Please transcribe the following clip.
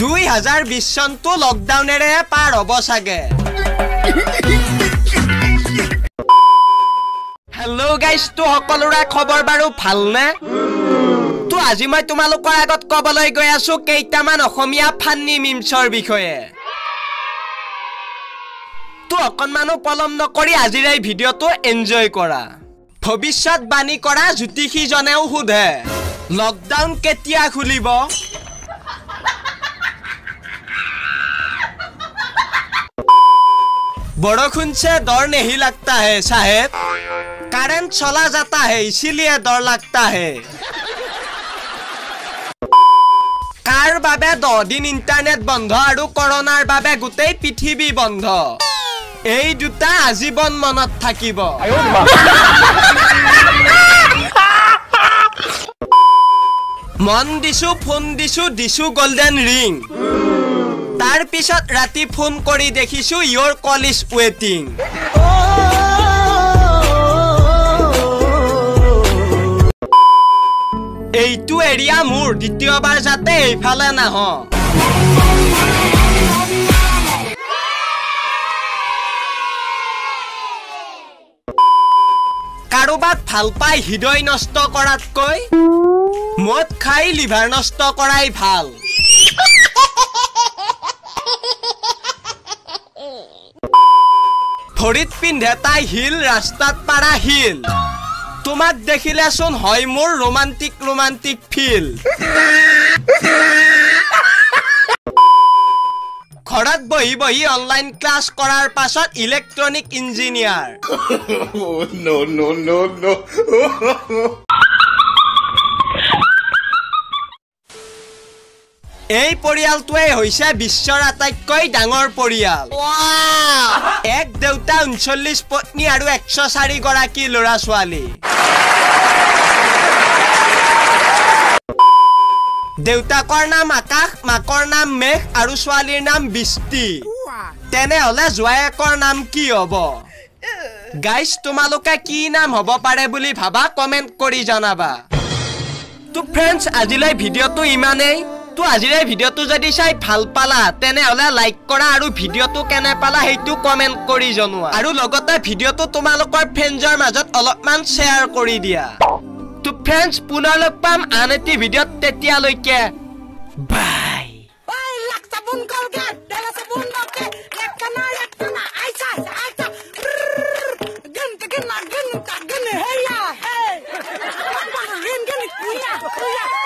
দুই হাজাৰ বিশ চনটো লকডাউনেৰে পাৰ হ'ব চাগে। হেল্ল' গাইজ তো সকলোৰে খবৰ বাৰু ভালনে? তো আজি মই তোমালোকৰ আগত ক'বলৈ গৈ আছো কেইটামান অসমীয়া ফান্নি মিমছৰ বিষয়ে। তো অকণমানো পলম নকৰি আজিৰ এই ভিডিঅ'টো এনজয় কৰা। ভৱিষ্যতবাণী কৰা জ্যোতিষীজনেও সোধে লকডাউন কেতিয়া খুলিব? बरखुन से डर नहीं लगता है साहेब करंट चला जाता है इसीलिए डर लगता है কাৰ বাবে দহ দিন ইণ্টাৰনেট বন্ধ আৰু কৰোণাৰ বাবে গোটেই পৃথিৱী বন্ধ এই দুটা আজীৱন মনত থাকিব মন দিছো ফোন দিছো দিছো গল্ডেন ৰিং তাৰ পিছত ৰাতি ফোন কৰি দেখিছো ইয়ৰ কল ইজ ৱেটিং এইটো এৰিয়া মোৰ দ্বিতীয়বাৰ যাতে এইফালে নাহ। কাৰোবাক ভাল পাই হৃদয় নষ্ট কৰাতকৈ মদ খাই লিভাৰ নষ্ট কৰাই ভাল। ভৰিত পিন্ধে তাই শিল ৰাস্তাত পাৰা শিল তোমাক দেখিলেচোন হয় মোৰ ৰোমান্টিক ৰোমান্টিক ফিল। ঘৰত বহি বহি অনলাইন ক্লাছ কৰাৰ পাছত ইলেক্ট্ৰনিক ইঞ্জিনিয়াৰ। এই পৰিয়ালটোৱে হৈছে বিশ্বৰ আটাইতকৈ ডাঙৰ পৰিয়াল। এক দেউতা ঊনচল্লিশ পত্নী আৰু একশ চাৰি গৰাকী ল'ৰা ছোৱালী দেউতাকৰ নাম আকাশ মাকৰ নাম মেঘ আৰু ছোৱালীৰ নাম বৃষ্টি। তেনেহলে জোৱায়েকৰ নাম কি হ'ব? গাইজ তোমালোকে কি নাম হ'ব পাৰে বুলি ভাবা? কমেণ্ট কৰি জনাবা। তো ফ্ৰেণ্ডছ আজিলৈ ভিডিঅ'টো ইমানেই। তো আজিৰে ভিডিঅ'টো যদি চাই ভাল পালা তেনেহলে লাইক কৰা আৰু ভিডিঅটো কেনে পালা সেইটো কমেন্ট কৰি জনোৱা। আৰু লগতে ভিডিঅটো তোমালোকৰ ফ্ৰেণ্ডৰ মাজত অলপমান শ্বেয়াৰ কৰি দিয়া। তো ফ্ৰেণ্ডছ পুনৰ লগ পাম আন এটি ভিডিঅত তেতিয়ালৈকে। Yeah.